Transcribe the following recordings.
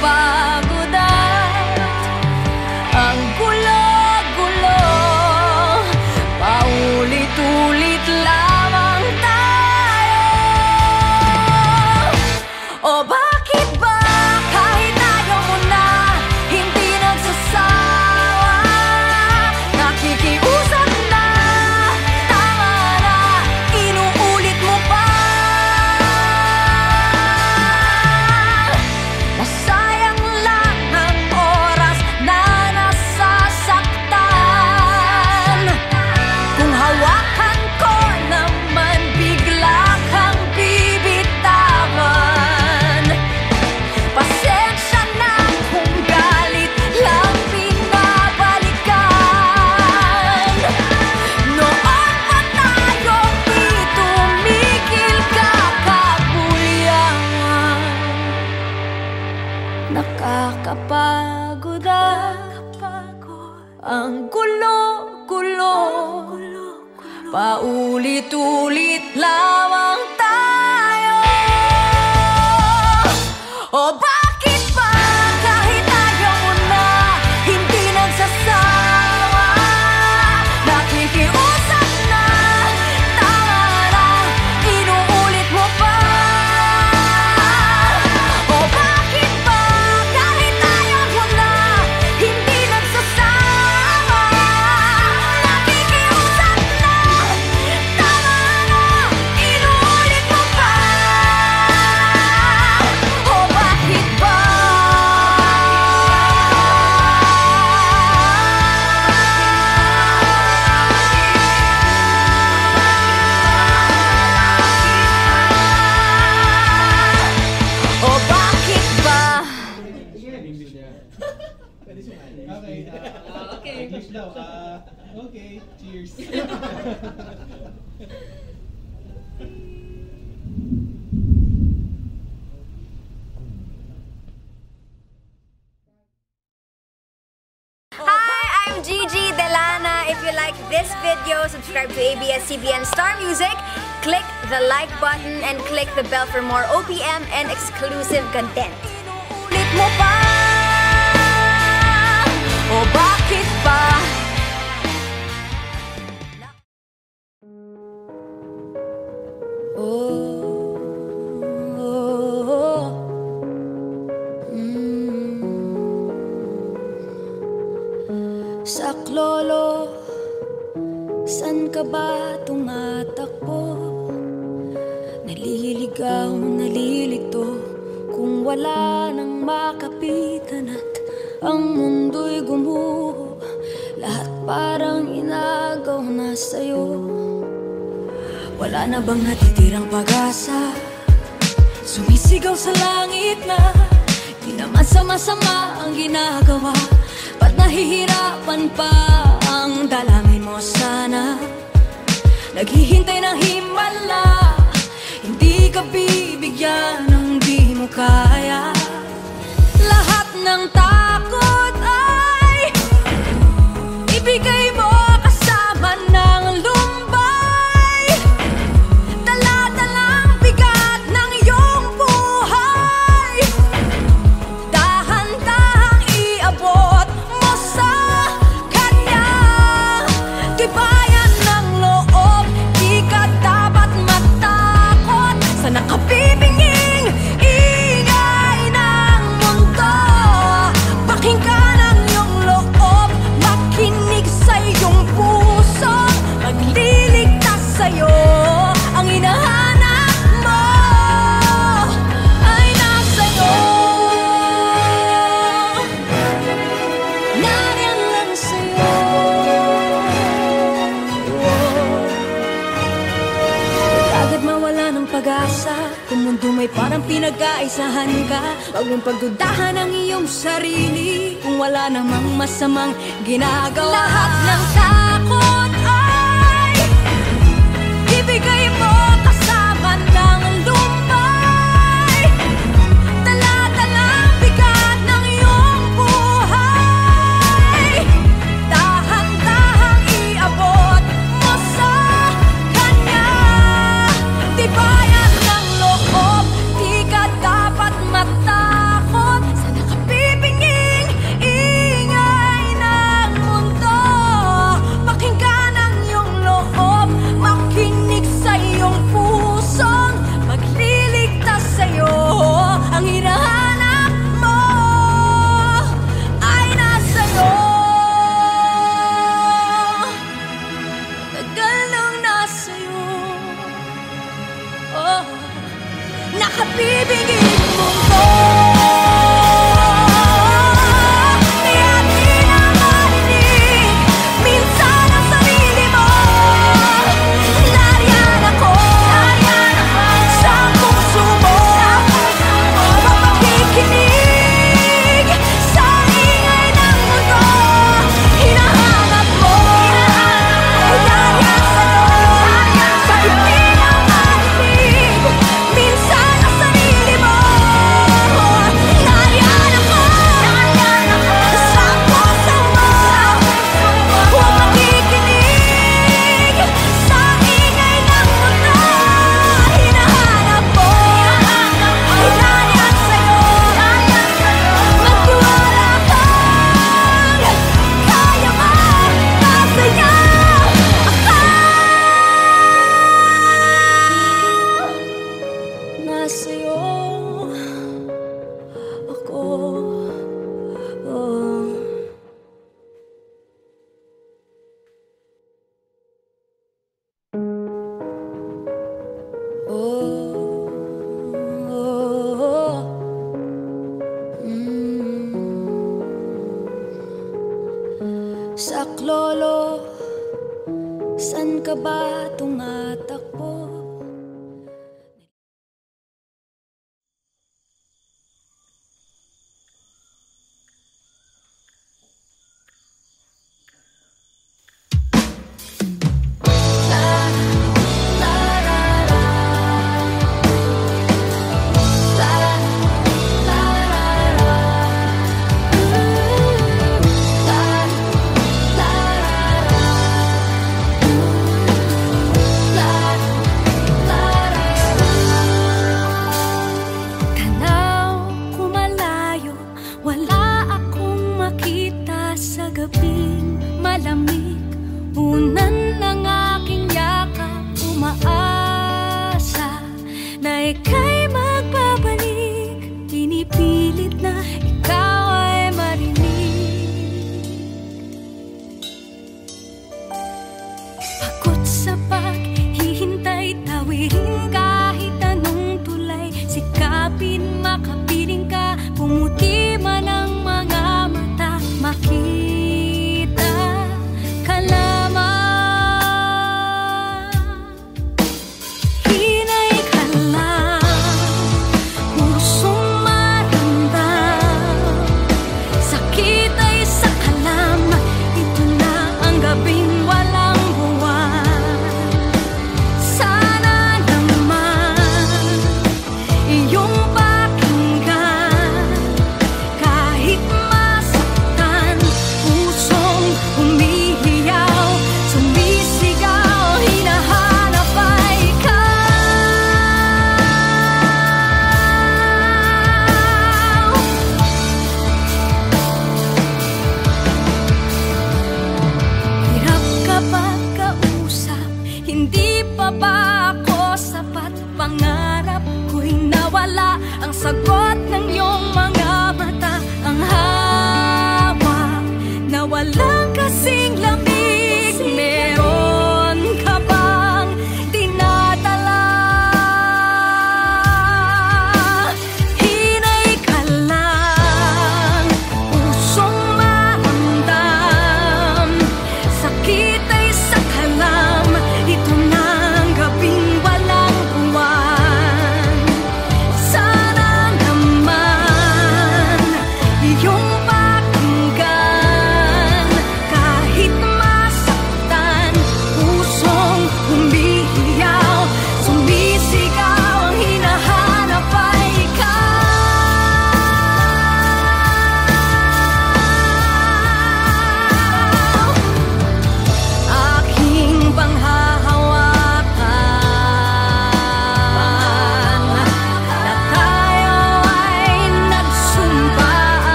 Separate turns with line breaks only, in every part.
far Kulo, kulo, kulo, kulo. Paulit-ulit lamang
for more OPM and exclusive content.
na bang natitirang pag-asa? Sumisigaw sa langit na Di naman sama-sama ang ginagawa Ba't nahihirapan pa ang dalangin mo sana? Naghihintay ng himala Hindi ka bibigyan ng di mo kaya Lahat ng takot ay Ibigay mo Parang pinag-aisahan ka. Huwag mong pagdudahan ang iyong sarili. Kung wala namang masamang ginagawa. Lahat ng takot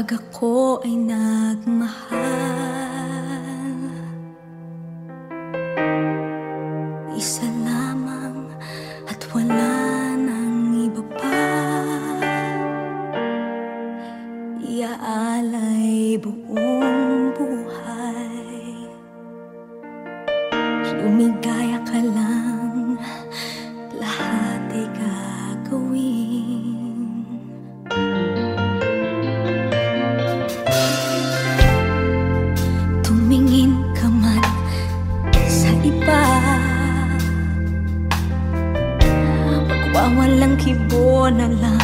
Pag ako ay nagmahal. காணலாம்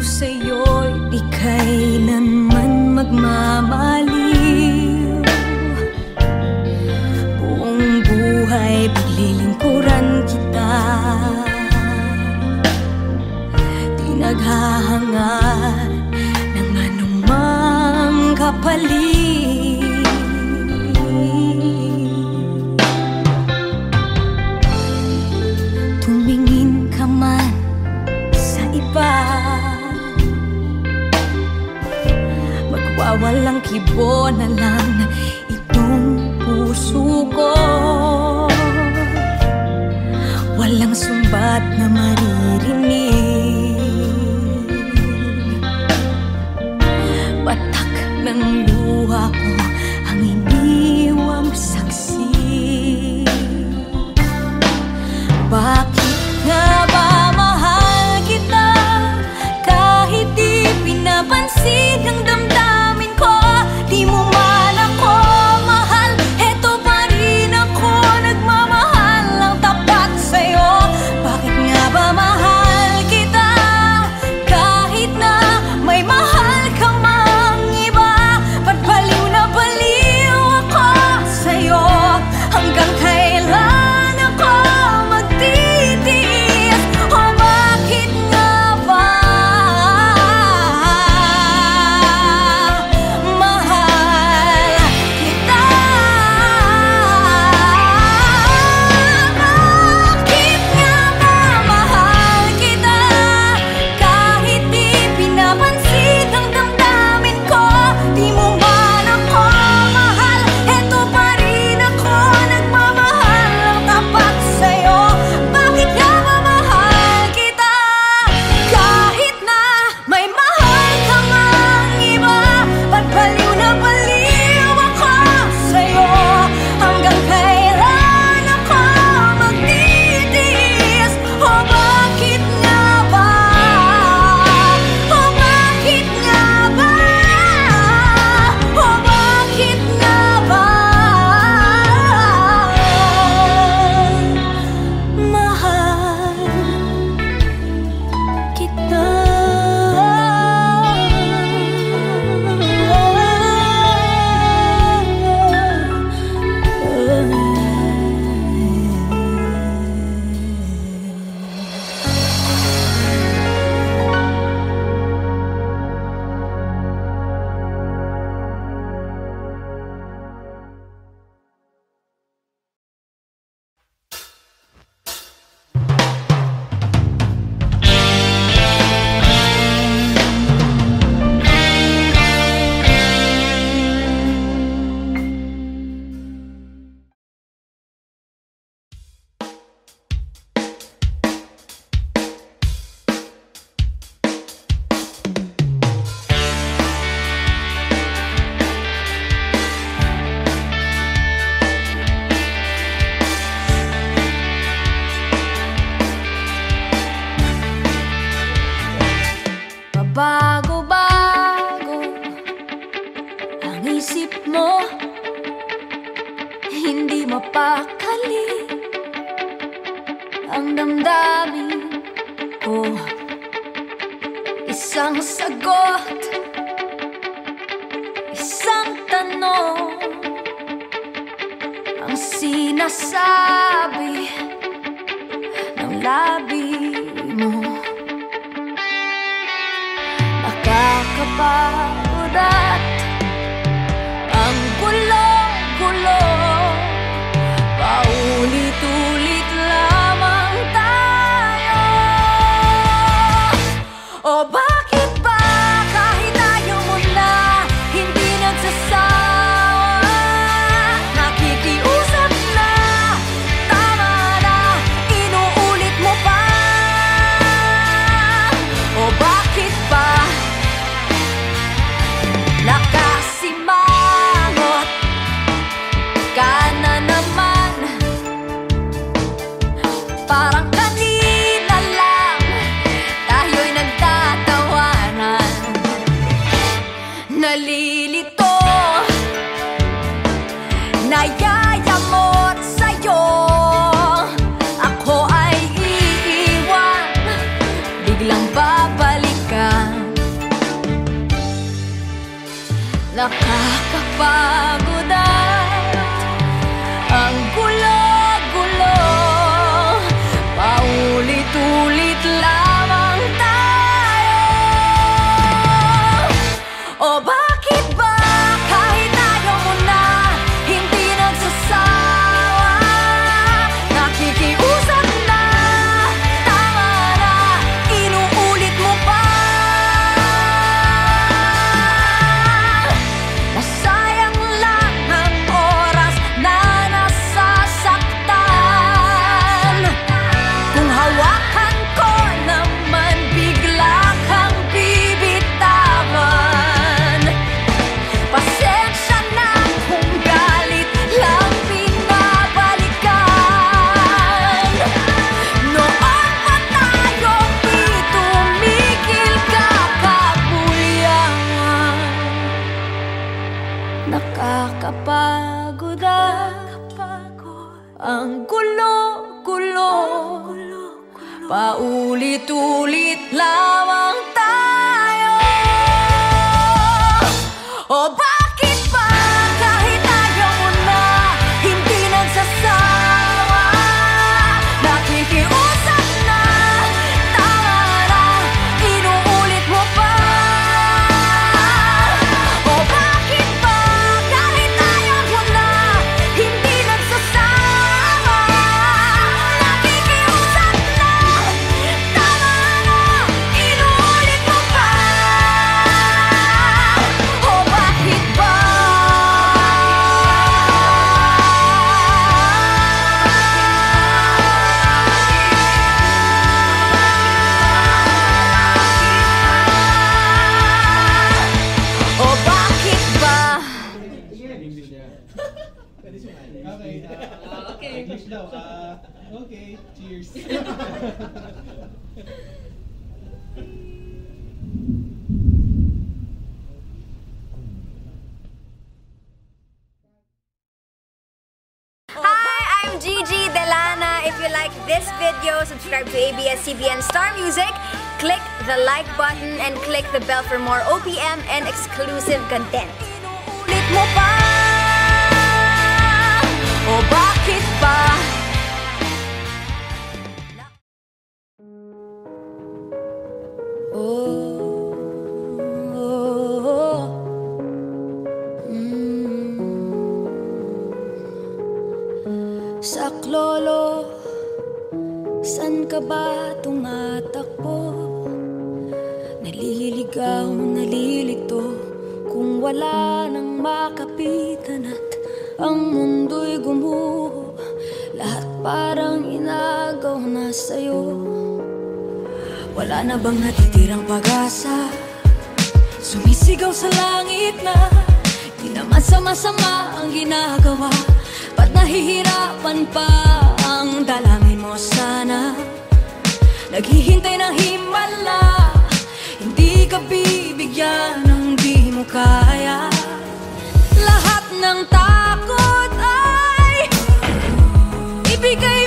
ko sa'yo, di kailanman magmamaliw. Buong buhay, paglilingkuran kita. Di naghahangad ng anumang kapalit Ibo na lang
ABS-CBN Star Music, click the like button and click the bell for more OPM and exclusive content.
Bakit? na bang natitirang pag-asa? Sumisigaw sa langit na Di naman sama-sama ang ginagawa Ba't nahihirapan pa ang dalangin mo sana? Naghihintay ng himala Hindi ka bibigyan ng di mo kaya Lahat ng takot ay Ibigay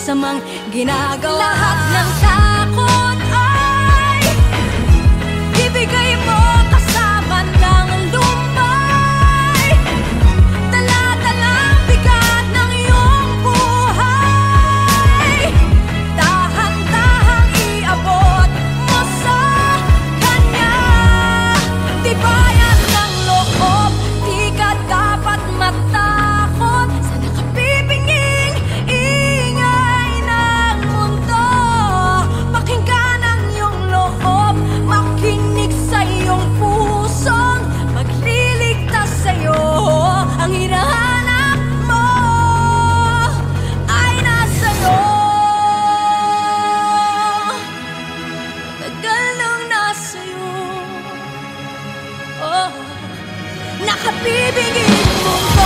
masamang ginagawa. Lahat ng tao حبيبي جيبه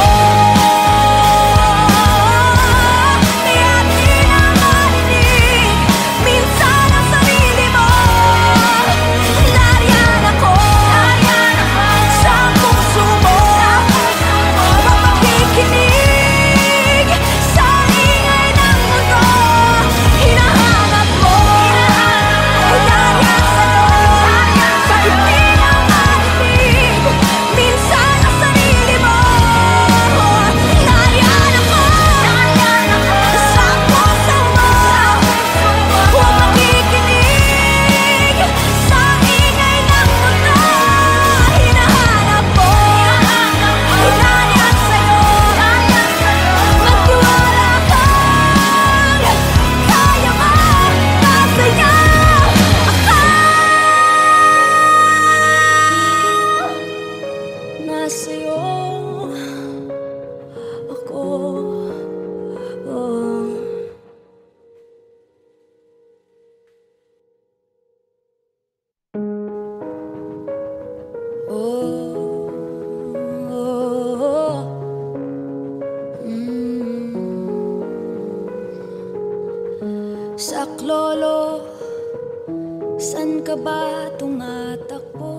ba tumatakbo?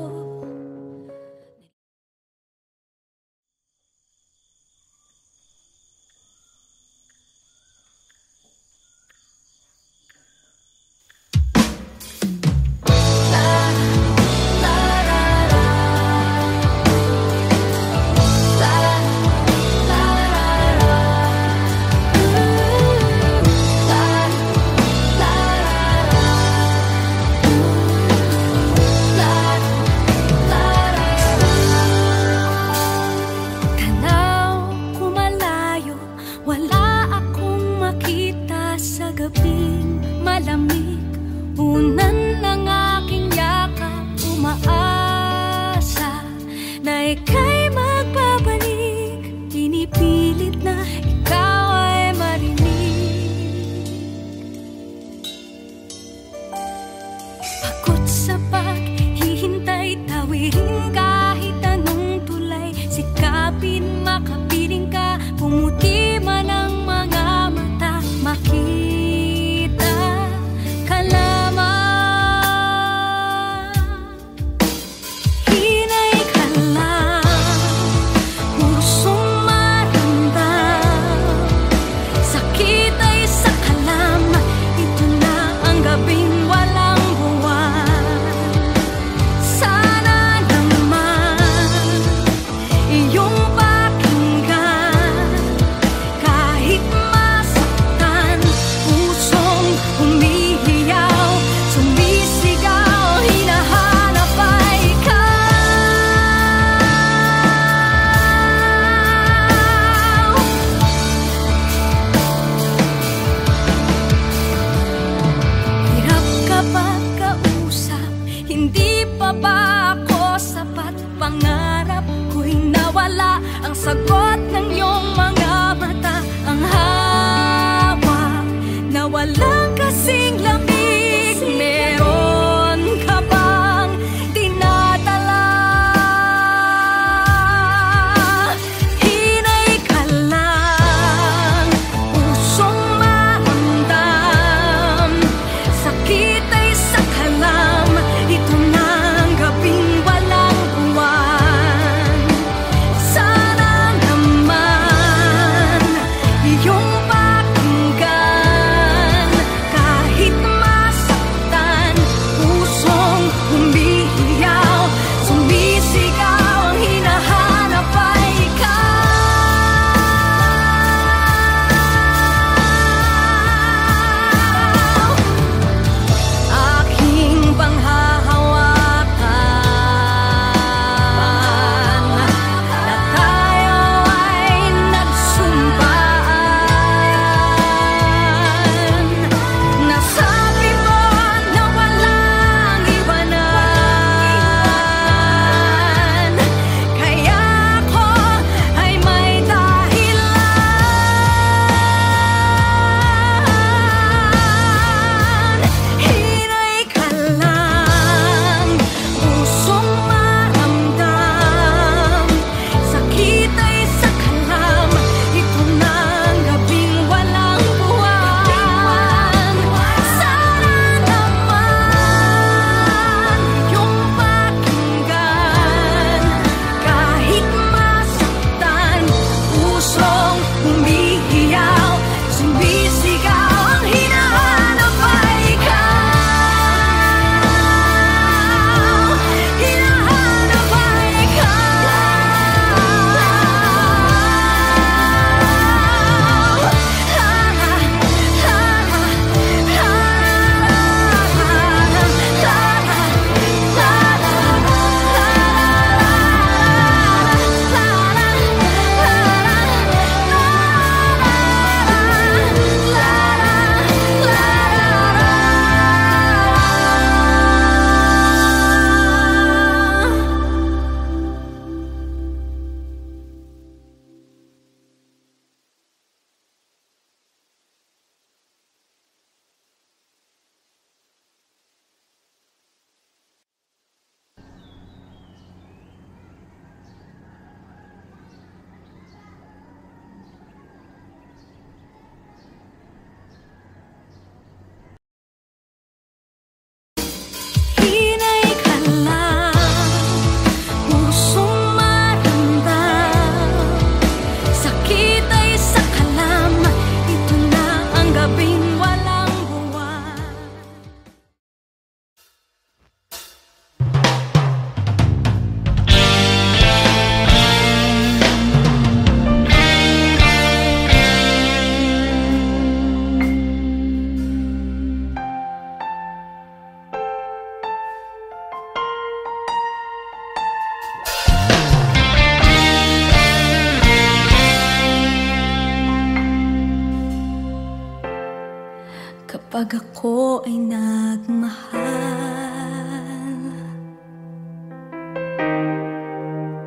Pag ako ay nagmahal.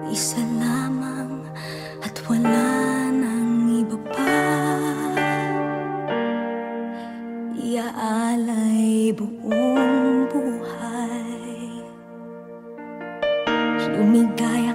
Isa lamang at wala nang iba pa. Iaalay buong buhay. Lumigaya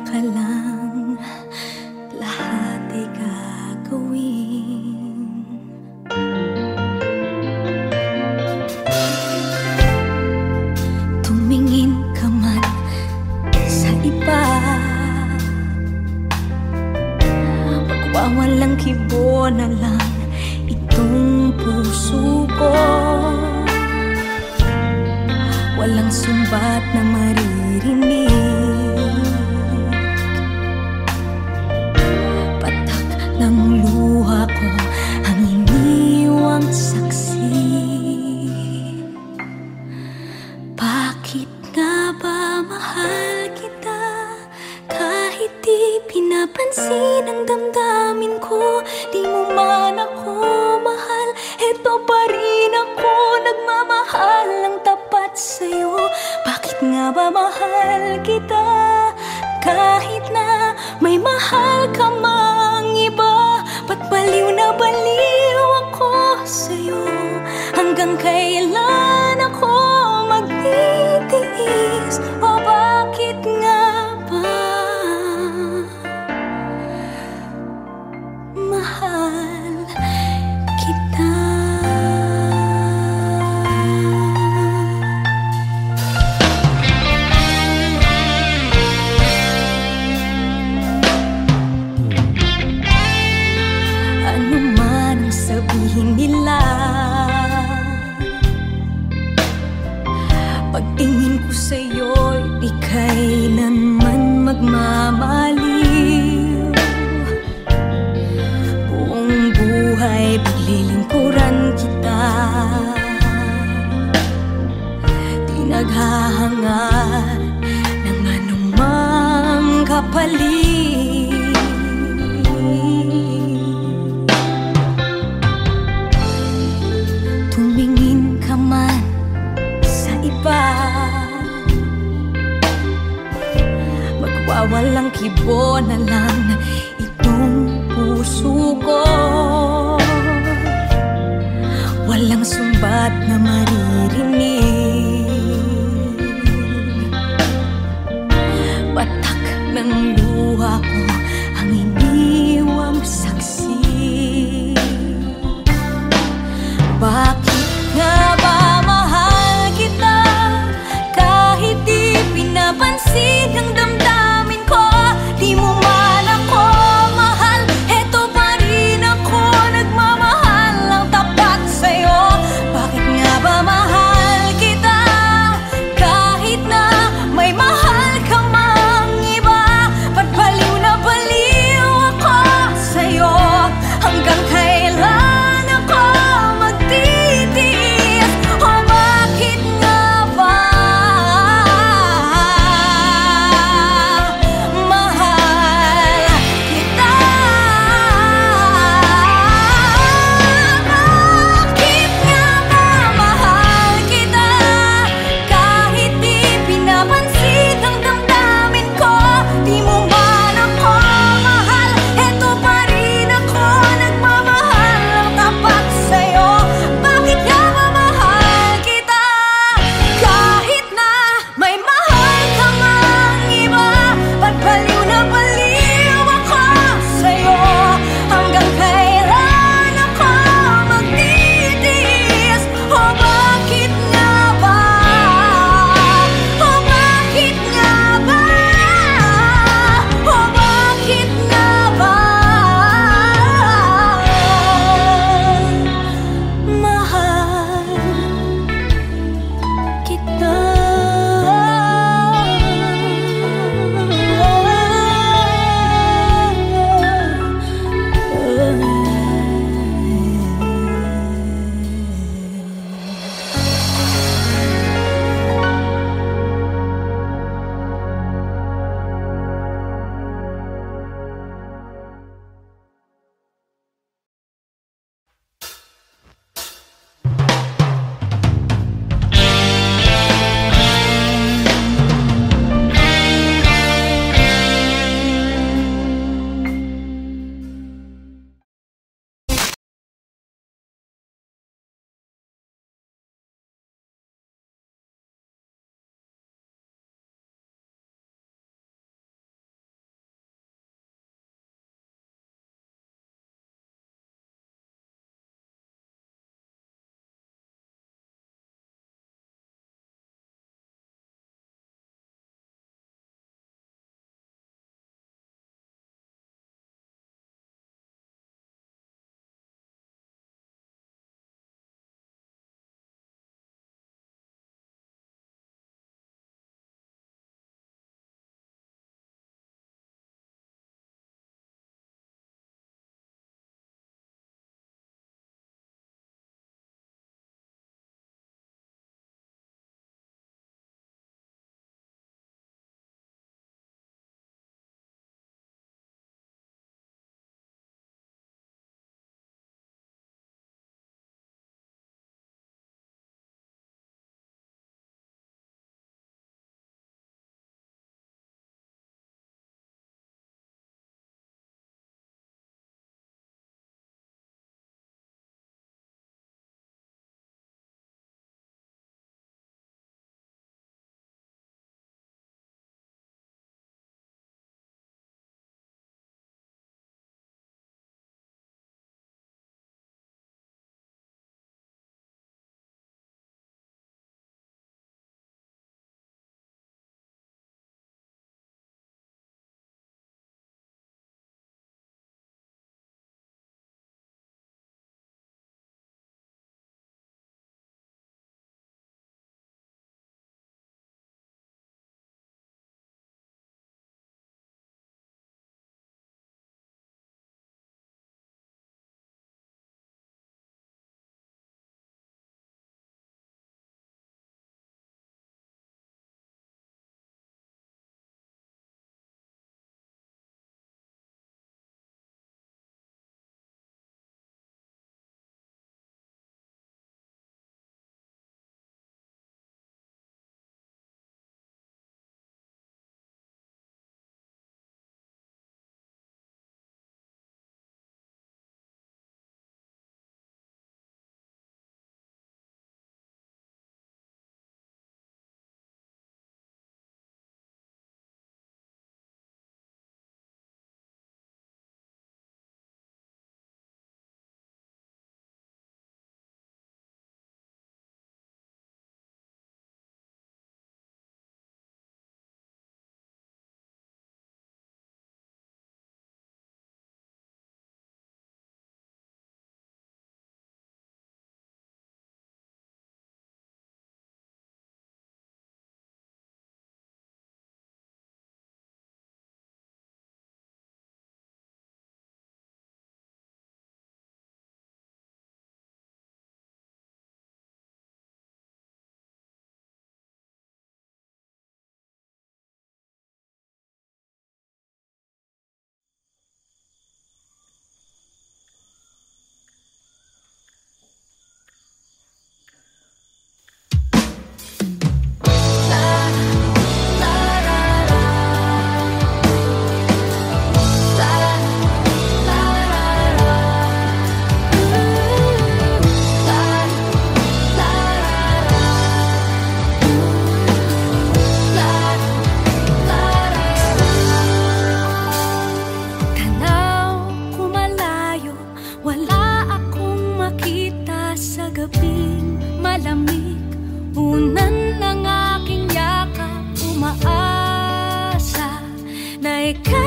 dekat